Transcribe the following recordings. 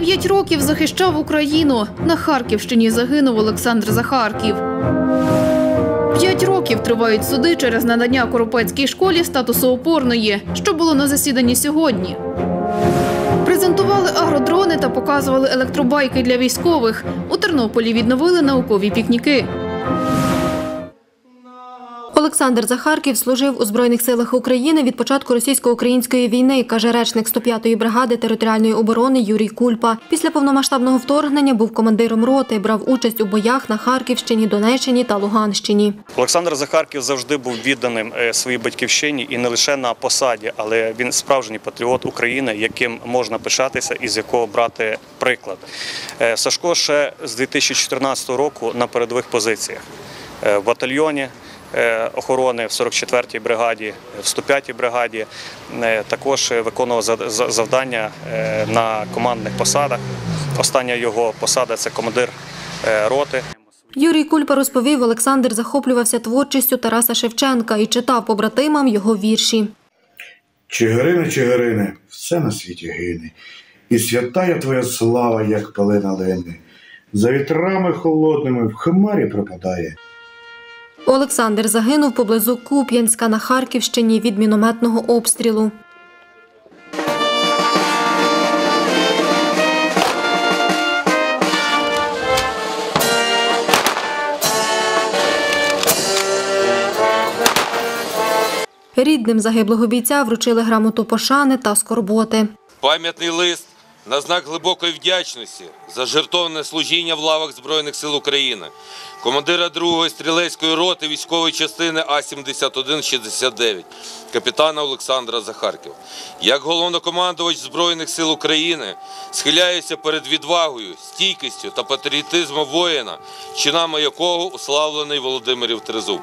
Дев'ять років захищав Україну. На Харківщині загинув Олександр Захарків. П'ять років тривають суди через надання Коропецькій школі статусу опорної, що було на засіданні сьогодні. Презентували агродрони та показували електробайки для військових. У Тернополі відновили наукові пікніки. Олександр Захарків служив у Збройних силах України від початку російсько-української війни, каже речник 105-ї бригади територіальної оборони Юрій Кульпа. Після повномасштабного вторгнення був командиром роти, брав участь у боях на Харківщині, Донеччині та Луганщині. Олександр Захарків завжди був відданим е, своїй батьківщині і не лише на посаді, але він справжній патріот України, яким можна пишатися і з якого брати приклад. Е, Сашко ще з 2014 року на передових позиціях Е, в батальйоні. Е, Охорони в 44-й бригаді, в 105-й бригаді е, також виконував за- за- завдання е, на командних посадах. Остання його посада це командир роти. Юрій Кульпа розповів, Олександр захоплювався творчістю Тараса Шевченка і читав побратимам його вірші. Чигирине, Чигирине, все на світі гине, і святая твоя слава, як пелена лини, за вітрами холодними в хмарі пропадає. Олександр загинув поблизу Куп'янська на Харківщині від мінометного обстрілу. Рідним загиблого бійця вручили грамоту пошани та скорботи. Пам'ятний лист на знак глибокої вдячності за жертовне служіння в лавах Збройних сил України, командира 2-ї стрілецької роти військової частини А-7169, капітана Олександра Захарків. Як головнокомандувач Збройних сил України схиляюся перед відвагою, стійкістю та патріотизмом воїна, чинами якого уславлений Володимирів Трезуб.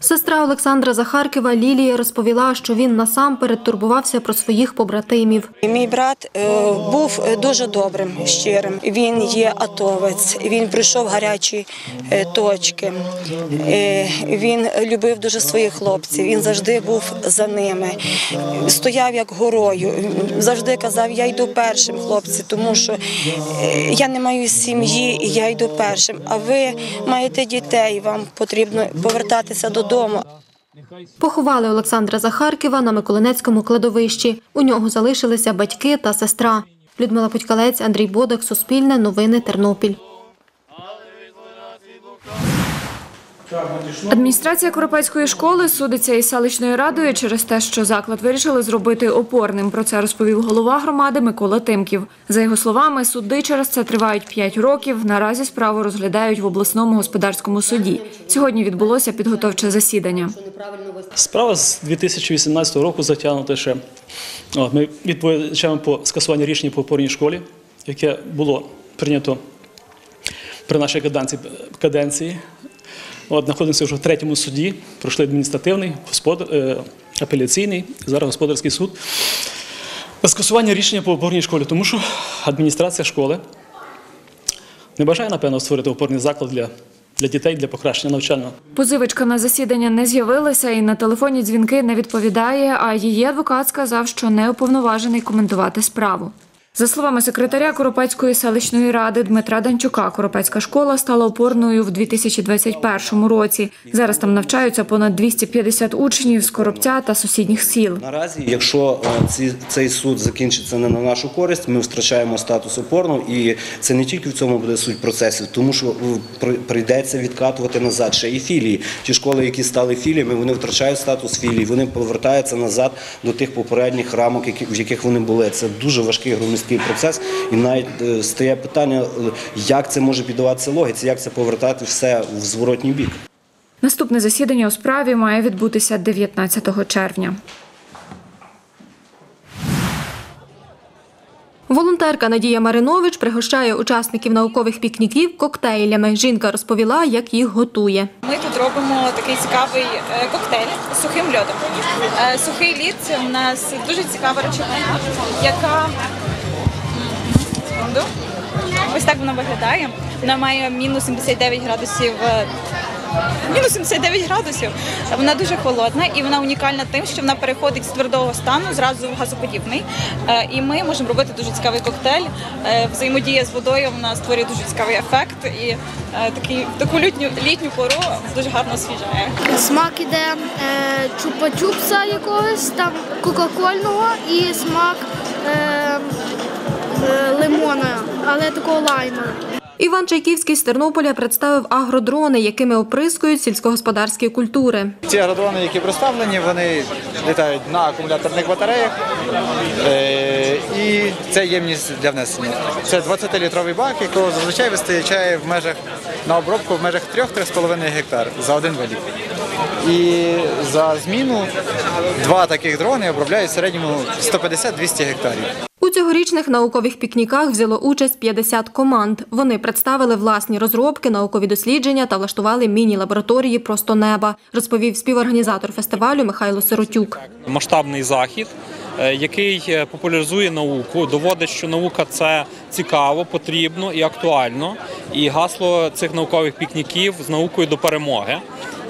Сестра Олександра Захарківа Лілія розповіла, що він насамперед турбувався про своїх побратимів. Мій брат е, був дуже добрим, щирим. Він є атовець, він пройшов гарячі е, точки. Е, Він любив дуже своїх хлопців. Він завжди був за ними, стояв як горою. Завжди казав: Я йду першим, хлопці, тому що е, я не маю сім'ї, і я йду першим. А ви маєте дітей, вам потрібно повертатися додому. Поховали Олександра Захарківа на Миколинецькому кладовищі. У нього залишилися батьки та сестра. Людмила Путькалець, Андрій Бодак, Суспільне, Новини, Тернопіль. Адміністрація Коропецької школи судиться із селищною радою через те, що заклад вирішили зробити опорним. Про це розповів голова громади Микола Тимків. За його словами, суди через це тривають 5 років. Наразі справу розглядають в обласному господарському суді. Сьогодні відбулося підготовче засідання. Справа з 2018 року затягнута ще. Ми відповідаємо по скасуванню рішення по опорній школі, яке було прийнято при нашій каденції. От, знаходимося вже в третьому суді, пройшли адміністративний, господар, е, апеляційний, зараз господарський суд. Скасування рішення по опорній школі, тому що адміністрація школи не бажає, напевно, створити опорний заклад для, для дітей, для покращення навчального. Позивочка на засідання не з'явилася і на телефонні дзвінки не відповідає. А її адвокат сказав, що не уповноважений коментувати справу. За словами секретаря Коропецької селищної ради Дмитра Данчука, Коропецька школа стала опорною в 2021 році. Зараз там навчаються понад 250 учнів з Коробця та сусідніх сіл. Наразі, якщо е, цей суд закінчиться не на нашу користь, ми втрачаємо статус опорного, і це не тільки в цьому буде суть процесів, тому що е, прийдеться відкатувати назад ще і філії. Ті школи, які стали філіями, вони втрачають статус філії, вони повертаються назад до тих попередніх рамок, в яких вони були. Це дуже важкий громадський процес, і навіть е, стає питання, е, як це може піддаватися логіці, як це повертати все в зворотній бік. Наступне засідання у справі має відбутися 19 червня. Волонтерка Надія Маринович пригощає учасників наукових пікніків коктейлями. Жінка розповіла, як їх готує. Ми тут робимо такий цікавий е, коктейль з сухим льодом. Сухий лід це у нас дуже цікава речовина, яка секунду. ось так вона виглядає. Вона має мінус 79 градусів е, мінус 79 градусів. Вона дуже холодна і вона унікальна тим, що вона переходить з твердого стану зразу в газоподібний. Е, І ми можемо робити дуже цікавий коктейль. Е, Взаємодія з водою вона створює дуже цікавий ефект і такий таку літню літню пору дуже гарно освіжає. Смак іде е, чупа-чупса якогось там кока-кольного і смак е, лимона, але такого лайма. Іван Чайківський з Тернополя представив агродрони, якими оприскують сільськогосподарські культури. Ці аеродрони, які представлені, вони літають на акумуляторних батареях. Е, І це ємність для внесення. Це 20-літровий бак, якого зазвичай вистачає в межах на обробку в межах 3-3,5 гектар за один валік. І за зміну два таких дрони обробляють в середньому 150-200 гектарів. Цьогорічних наукових пікніках взяло участь 50 команд. Вони представили власні розробки, наукові дослідження та влаштували міні-лабораторії просто неба, розповів співорганізатор фестивалю Михайло Сиротюк. масштабний захід, е, який е, популяризує науку, доводить, що наука це цікаво, потрібно і актуально. І гасло цих наукових пікніків з наукою до перемоги.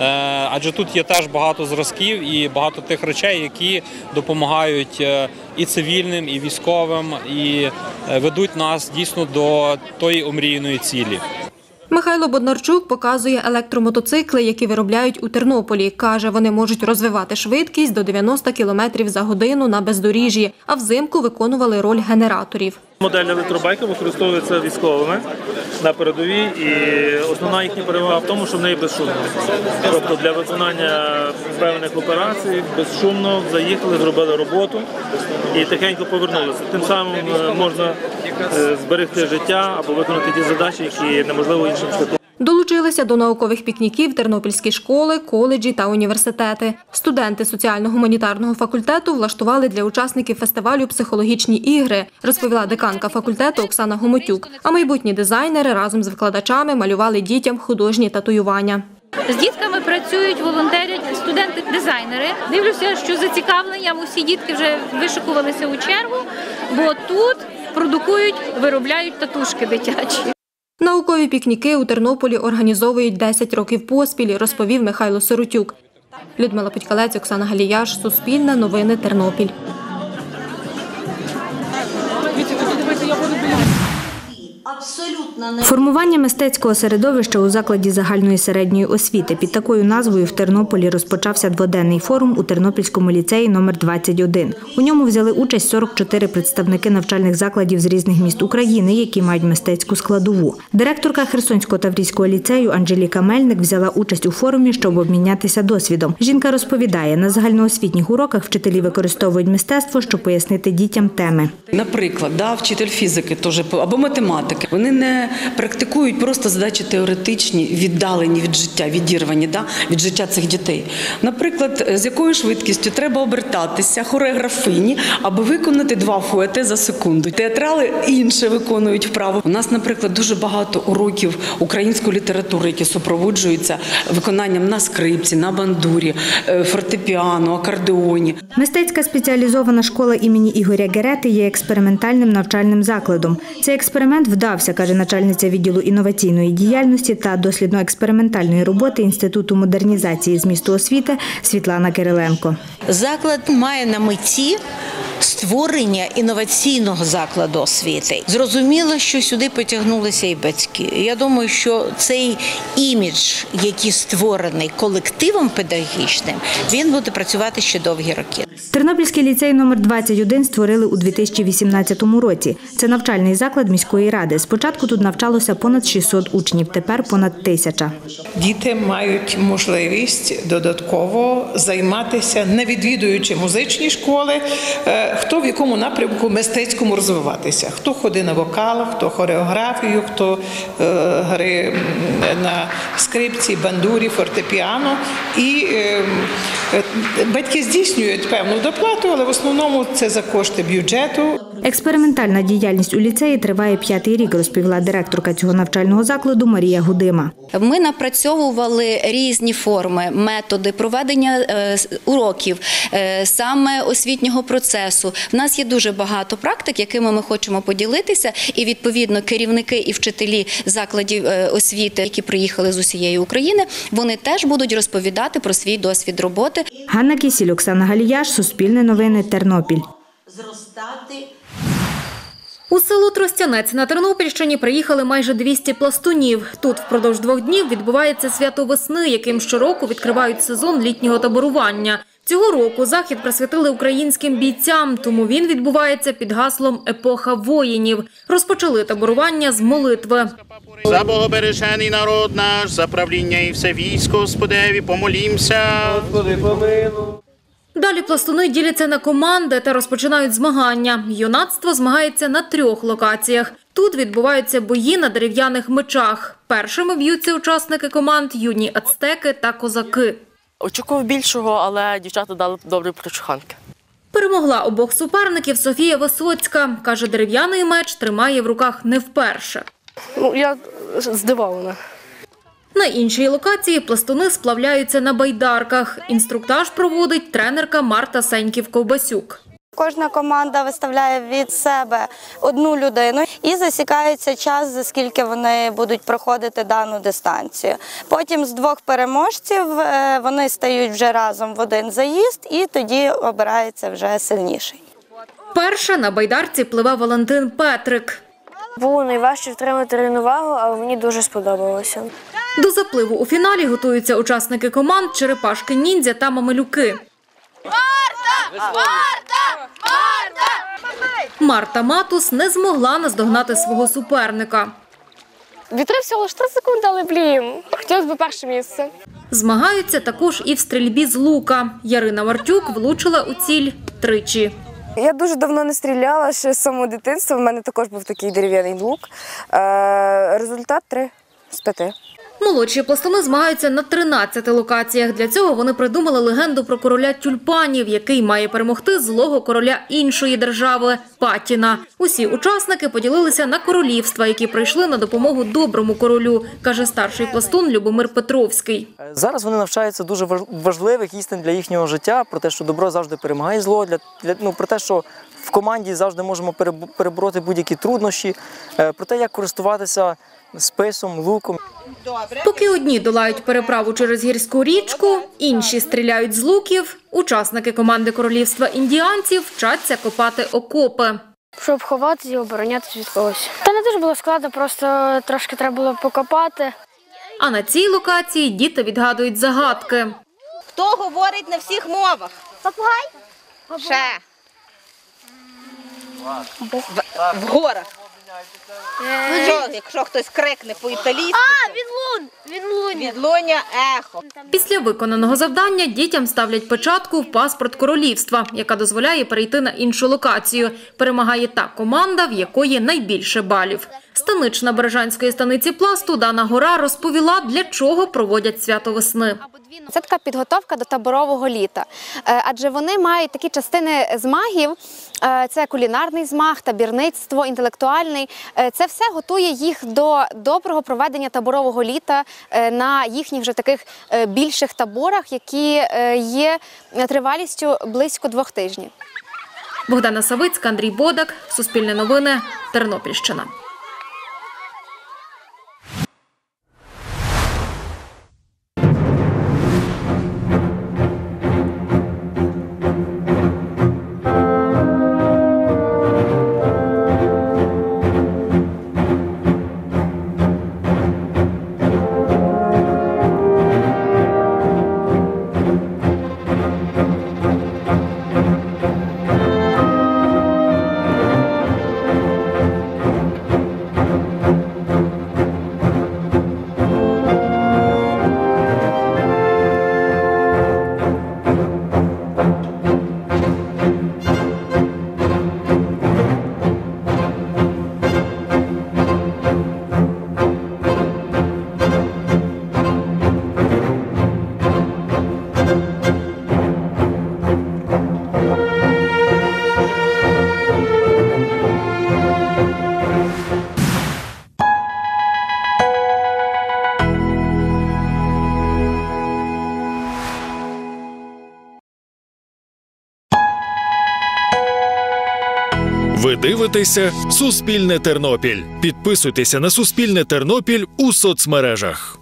Е, Адже тут є теж багато зразків і багато тих речей, які допомагають е, і цивільним, і військовим, і е, ведуть нас дійсно до тої омріяної цілі. Михайло Боднарчук показує електромотоцикли, які виробляють у Тернополі. Каже, вони можуть розвивати швидкість до 90 км за годину на бездоріжжі, а взимку виконували роль генераторів. Модель електробайка використовується військовими на передовій, і основна їхня перевага в тому, що в неї безшумно. Тобто для виконання певних операцій безшумно заїхали, зробили роботу і тихенько повернулися. Тим самим е, можна е, зберегти життя або виконати ті задачі, які неможливо іншим шляхом. Долучилися до наукових пікніків тернопільські школи, коледжі та університети. Студенти соціально-гуманітарного факультету влаштували для учасників фестивалю психологічні ігри, розповіла деканка факультету Оксана Гомотюк. А майбутні дизайнери разом з викладачами малювали дітям художні татуювання. З дітками працюють, волонтерять студенти-дизайнери. Дивлюся, що зацікавленням усі дітки вже вишикувалися у чергу, бо тут продукують, виробляють татушки дитячі. Наукові пікніки у Тернополі організовують 10 років поспіль, розповів Михайло Сиротюк. Людмила Путькалець, Оксана Галіяш, Суспільне, Новини, Тернопіль. Формування мистецького середовища у закладі загальної середньої освіти під такою назвою в Тернополі розпочався дводенний форум у Тернопільському ліцеї номер 21 У ньому взяли участь 44 представники навчальних закладів з різних міст України, які мають мистецьку складову. Директорка Херсонського таврійського ліцею Анжеліка Мельник взяла участь у форумі, щоб обмінятися досвідом. Жінка розповідає, на загальноосвітніх уроках вчителі використовують мистецтво, щоб пояснити дітям теми. Наприклад, да, вчитель фізики теж або математики. Вони не практикують просто задачі теоретичні, віддалені від життя, відірвані да, від життя цих дітей. Наприклад, з якою швидкістю треба обертатися хореографині, аби виконати два фуете за секунду. Театрали інше виконують вправо. У нас, наприклад, дуже багато уроків української літератури, які супроводжуються виконанням на скрипці, на бандурі, е, фортепіано, акордеоні. Мистецька спеціалізована школа імені Ігоря Герети є експериментальним навчальним закладом. Цей експеримент вдався, каже начальниця відділу інноваційної діяльності та дослідно-експериментальної роботи Інституту модернізації з місту освіти Світлана Кириленко. Заклад має на меті створення інноваційного закладу освіти. Зрозуміло, що сюди потягнулися і батьки. Я думаю, що цей імідж, який створений колективом педагогічним, він буде працювати ще довгі роки. Тернопільський ліцей номер 21 створили у 2018 році. Це навчальний заклад міської ради. Спочатку тут навчалося понад 600 учнів, тепер понад тисяча. Діти мають можливість додатково займатися, не відвідуючи музичні школи, е, хто в якому напрямку мистецькому розвиватися. Хто ходить на вокал, хто хореографію, хто е, гри на скрипці, бандурі, фортепіано. І е, е, батьки здійснюють певну доплату, але в основному це за кошти бюджету. Експериментальна діяльність у ліцеї триває п'ятий рік, розповіла директорка цього навчального закладу Марія Гудима. Ми напрацьовували різні форми, методи проведення е, уроків, е, саме освітнього процесу. В нас є дуже багато практик, якими ми хочемо поділитися, і відповідно керівники і вчителі закладів е, освіти, які приїхали з усієї України, вони теж будуть розповідати про свій досвід роботи. Ганна Кісіль, Оксана Галіяш, Суспільне новини, Тернопіль. У село Тростянець на Тернопільщині приїхали майже 200 пластунів. Тут впродовж двох днів відбувається свято весни, яким щороку відкривають сезон літнього таборування. Цього року захід присвятили українським бійцям, тому він відбувається під гаслом Епоха воїнів. Розпочали таборування з молитви. За богобережений народ наш, за правління і все військо, Господеві, помолімся. Господи, Далі пластуни діляться на команди та розпочинають змагання. Юнацтво змагається на трьох локаціях. Тут відбуваються бої на дерев'яних мечах. Першими б'ються учасники команд юні ацтеки та козаки. Очікував більшого, але дівчата дали добрі прочуханки. Перемогла обох суперників Софія Висоцька. Каже, дерев'яний меч тримає в руках не вперше. Ну, я здивована. На іншій локації пластуни сплавляються на байдарках. Інструктаж проводить тренерка Марта Сеньків-Ковбасюк. Кожна команда виставляє від себе одну людину і засікається час, за скільки вони будуть проходити дану дистанцію. Потім з двох переможців е, вони стають вже разом в один заїзд, і тоді обирається вже сильніший. Перша на байдарці пливе Валентин Петрик. Було найважче втримати рівновагу, але мені дуже сподобалося. До запливу у фіналі готуються учасники команд Черепашки Ніндзя та Мамилюки. Марта Матус не змогла наздогнати свого суперника. Відрився лише 3 секунди, але блін, хотілося б перше місце. Змагаються також і в стрільбі з лука. Ярина Мартюк влучила у ціль тричі. Я дуже давно не стріляла, ще з самого дитинства. У мене також був такий дерев'яний лук. Е, результат 3 з 5. Молодші пластуни змагаються на 13 локаціях. Для цього вони придумали легенду про короля тюльпанів, який має перемогти злого короля іншої держави Патіна. Усі учасники поділилися на королівства, які прийшли на допомогу доброму королю, каже старший пластун Любомир Петровський. Зараз вони навчаються дуже важ- важливих істин для їхнього життя, про те, що добро завжди перемагає зло, для, для ну про те, що в команді завжди можемо переб- перебороти будь-які труднощі, е, про те, як користуватися списом, луком. Поки одні долають переправу через гірську річку, інші стріляють з луків. Учасники команди королівства індіанців вчаться копати окопи. Щоб ховатися і оборонятися від когось. Та не дуже було складно, просто трошки треба було покопати. А на цій локації діти відгадують загадки. Хто говорить на всіх мовах? Попугай? Ще. В, в горах. Що, якщо хтось крикне по-італійськи? А, відлун! Відлуння. Відлуння ехо. Після виконаного завдання дітям ставлять печатку в паспорт королівства, яка дозволяє перейти на іншу локацію. Перемагає та команда, в якої найбільше балів. Станична Бережанської станиці пласту Дана Гора розповіла, для чого проводять свято весни. Це така підготовка до таборового літа, Е, адже вони мають такі частини змагів: Е, це кулінарний змаг, табірництво, інтелектуальний. Е, Це все готує їх до доброго проведення таборового літа е, на їхніх вже таких е, більших таборах, які е, є тривалістю близько двох тижнів. Богдана Савицька, Андрій Бодак, Суспільне новини, Тернопільщина. Ви Суспільне Тернопіль. Підписуйтеся на Суспільне Тернопіль у соцмережах.